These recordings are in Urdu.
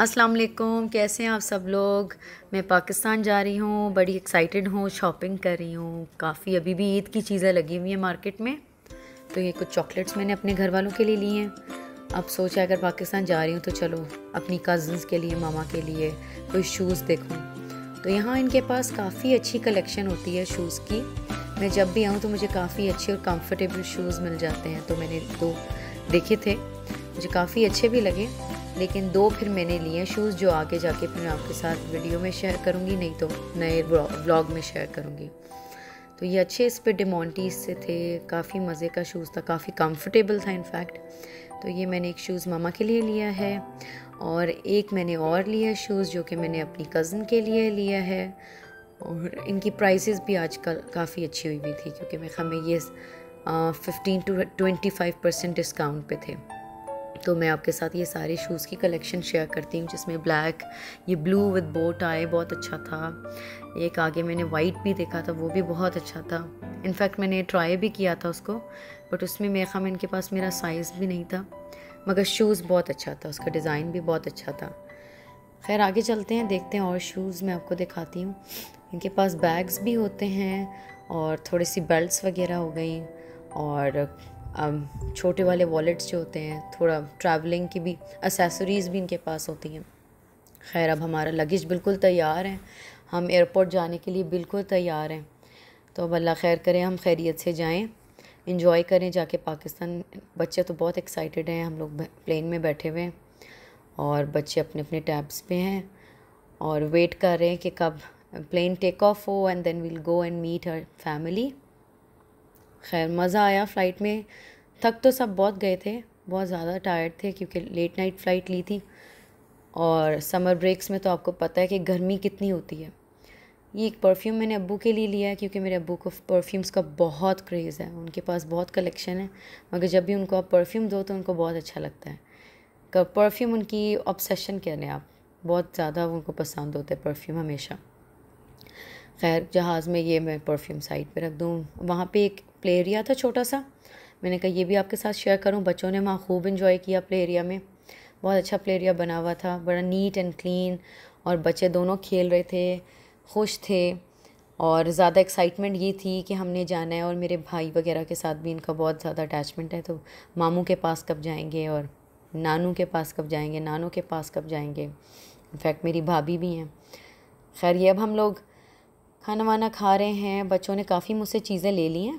السلام علیکم، کیسے ہیں آپ سب لوگ؟ میں پاکستان جا رہی ہوں، بڑی ایکسائٹڈ ہوں شاپنگ کر رہی ہوں۔ کافی ابھی بھی عید کی چیزیں لگی ہوئی ہیں مارکیٹ میں۔ تو یہ کچھ چاکلیٹس میں نے اپنے گھر والوں کے لیے لی ہیں۔ اب سوچا اگر پاکستان جا رہی ہوں تو چلو، اپنی کزنس کے لیے، ماما کے لیے کوئی شوز دیکھوں۔ تو یہاں ان کے پاس کافی اچھی کلیکشن ہوتی ہے شوز کی۔ میں جب بھی آؤں تو مجھے کافی اچھے اور کمفرٹیبل شوز مل جاتے ہیں۔ تو میں نے دو دیکھے تھے، مجھے کافی اچھے بھی لگے۔ لیکن دو پھر میں نے لیے شوز جو آگے جا کے پھر میں آپ کے ساتھ ویڈیو میں شیئر کروں گی، نہیں تو نئے بلاگ میں شیئر کروں گی۔ تو یہ اچھے اس پہ ڈیمونٹیز سے تھے، کافی مزے کا شوز تھا، کافی کمفرٹیبل تھا انفیکٹ تو یہ میں نے ایک شوز ماما کے لیے لیا ہے اور ایک میں نے اور لیا شوز جو کہ میں نے اپنی کزن کے لیے لیا ہے۔ اور ان کی پرائسز بھی آج کل کافی اچھی ہوئی ہوئی تھی کیونکہ میں ہمیں یہ fifteen to twenty five percent discount پہ تھے۔ تو میں آپ کے ساتھ یہ سارے شوز کی کلیکشن شیئر کرتی ہوں، جس میں بلیک یہ بلو ود بوٹ آئے بہت اچھا تھا۔ ایک آگے میں نے وائٹ بھی دیکھا تھا، وہ بھی بہت اچھا تھا۔ انفیکٹ میں نے ٹرائی بھی کیا تھا اس کو بٹ اس میں میرا ان کے پاس میرا سائز بھی نہیں تھا۔ مگر شوز بہت اچھا تھا، اس کا ڈیزائن بھی بہت اچھا تھا۔ خیر، آگے چلتے ہیں، دیکھتے ہیں اور شوز میں آپ کو دکھاتی ہوں۔ ان کے پاس بیگز بھی ہوتے ہیں اور تھوڑی سی بیلٹس وغیرہ ہو گئیں اور چھوٹے والے والیٹس جو ہوتے ہیں، تھوڑا ٹریولنگ کی بھی اسیسریز بھی ان کے پاس ہوتی ہیں۔ خیر، اب ہمارا لگیج بالکل تیار ہے۔ ہم ایئرپورٹ جانے کے لیے بالکل تیار ہیں۔ تو اب اللہ خیر کریں ہم خیریت سے جائیں۔ انجوائے کریں، جا کے پاکستان۔ بچے تو بہت ایکسائٹیڈ ہیں، ہم لوگ پلین میں بیٹھے ہوئے ہیں۔ اور بچے اپنے اپنے ٹیبس پہ ہیں۔ اور ویٹ کر رہے ہیں کہ کب plane take off who and then we'll go and meet her family خیر، مزہ آیا فلائٹ میں۔ تھک تو سب بہت گئے تھے، بہت زیادہ ٹائرڈ تھے کیونکہ لیٹ نائٹ فلائٹ لی تھی۔ اور سمر بریکس میں تو آپ کو پتہ ہے کہ گرمی کتنی ہوتی ہے۔ یہ ایک پرفیوم میں نے ابو کے لیے لیا ہے کیونکہ میرے ابو کو پرفیومس کا بہت کریز ہے۔ ان کے پاس بہت کلیکشن ہے، مگر جب بھی ان کو آپ پرفیوم دو تو ان کو بہت اچھا لگتا ہے۔ پرفیوم ان کی آبسیشن کہہ لیں آپ، بہت زیادہ ان کو پسند ہوتا ہے پرفیوم ہمیشہ۔ خیر، جہاز میں یہ میں پرفیوم سائڈ پہ رکھ دوں۔ وہاں پہ ایک پلے ایریا تھا چھوٹا سا۔ میں نے کہا یہ بھی آپ کے ساتھ شیئر کروں۔ بچوں نے وہاں خوب انجوائے کیا پلے ایریا میں۔ بہت اچھا پلے ایریا بنا ہوا تھا۔ بڑا نیٹ اینڈ کلین اور بچے دونوں کھیل رہے تھے، خوش تھے۔ اور زیادہ ایکسائٹمنٹ یہ تھی کہ ہم نے جانا ہے اور میرے بھائی وغیرہ کے ساتھ بھی ان کا بہت زیادہ اٹیچمنٹ ہے۔ تو ماموں کے پاس کب جائیں گے اور نانو کے پاس کب جائیں گے؟ نانوں کے پاس کب جائیں گے؟ انفیکٹ میری بھابھی بھی ہیں۔ خیر یہ اب ہم لوگ کھانا وانا کھا رہے ہیں۔ بچوں نے کافی مجھ سے چیزیں لے لی ہیں۔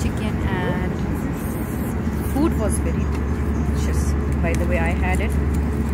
Chicken and food was very delicious by the way I had it.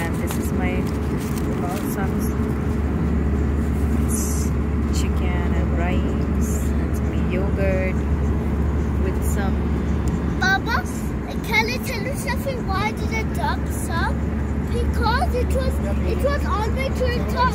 And this is my son's it's chicken and rice and some yogurt with some Baba can I tell you something? Why did the dog stop? Because it was it was on the tree top.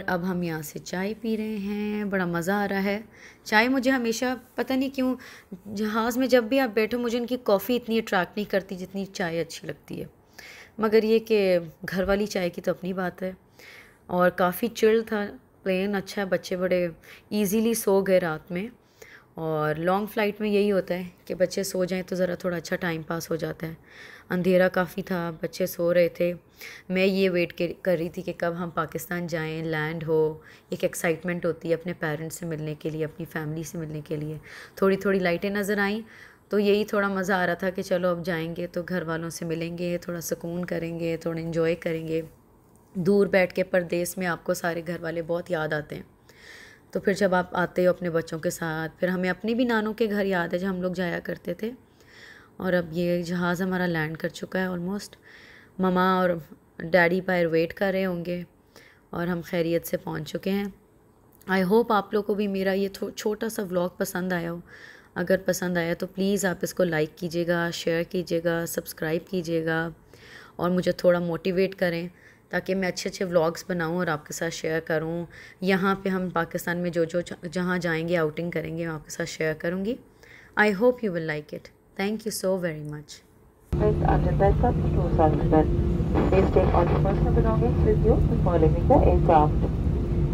اور اب ہم یہاں سے چائے پی رہے ہیں۔ بڑا مزہ آ رہا ہے۔ چائے مجھے ہمیشہ پتہ نہیں کیوں جہاز میں جب بھی آپ بیٹھو مجھے ان کی کافی اتنی اٹریکٹ نہیں کرتی جتنی چائے اچھی لگتی ہے۔ مگر یہ کہ گھر والی چائے کی تو اپنی بات ہے۔ اور کافی چل تھا پلین اچھا ہے، بچے بڑے ایزیلی سو گئے رات میں۔ اور لانگ فلائٹ میں یہی ہوتا ہے کہ بچے سو جائیں تو ذرا تھوڑا اچھا ٹائم پاس ہو جاتا ہے۔ اندھیرا کافی تھا، بچے سو رہے تھے۔ میں یہ ویٹ کر رہی تھی کہ کب ہم پاکستان جائیں لینڈ ہو، ایک ایکسائٹمنٹ ہوتی ہے اپنے پیرنٹس سے ملنے کے لیے، اپنی فیملی سے ملنے کے لیے۔ تھوڑی تھوڑی لائٹیں نظر آئیں تو یہی تھوڑا مزہ آ رہا تھا کہ چلو اب جائیں گے تو گھر والوں سے ملیں گے، تھوڑا سکون کریں گے، تھوڑا انجوائے کریں گے۔ دور بیٹھ کے پردیس میں آپ کو سارے گھر والے بہت یاد آتے ہیں۔ تو پھر جب آپ آتے ہو اپنے بچوں کے ساتھ، پھر ہمیں اپنی بھی نانوں کے گھر یاد ہے جب ہم لوگ جایا کرتے تھے۔ اور اب یہ جہاز ہمارا لینڈ کر چکا ہے آلموسٹ مما اور ڈیڈی باہر ویٹ کر رہے ہوں گے اور ہم خیریت سے پہنچ چکے ہیں۔ آئی ہوپ آپ لوگ کو بھی میرا یہ چھوٹا سا ولاگ پسند آیا ہو۔ اگر پسند آیا تو پلیز آپ اس کو لائک کیجیے گا شیئر کیجیے گا سبسکرائب کیجیے گا اور مجھے تھوڑا موٹیویٹ کریں۔ تاکہ میں اچھے اچھے ولاگس بناؤں اور آپ کے ساتھ شیئر کروں یہاں پہ ہم پاکستان میں جو جو جہاں جائیں گے آؤٹنگ کریں گے میں آپ کے ساتھ شیئر کروں گی I hope you will like it thank you so very much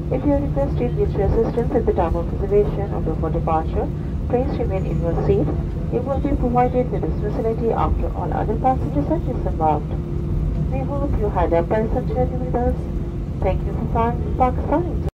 If you are requested with your assistance at the time of reservation or before departure, please remain in your seat. You will be provided with this facility after all other passengers are disembarked. We hope you had a pleasant journey with us. Thank you for flying Pakistan.